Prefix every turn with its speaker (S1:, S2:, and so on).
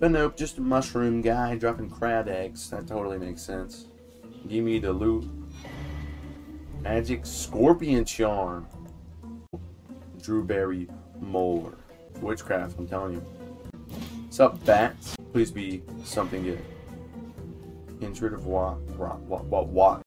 S1: But nope, just a mushroom guy dropping crab eggs. That totally makes sense. Give me the loot. Magic Scorpion Charm. Drewberry Molar. Witchcraft, I'm telling you. What's up, bats? Please be something good. Intrusive what? What? What? What?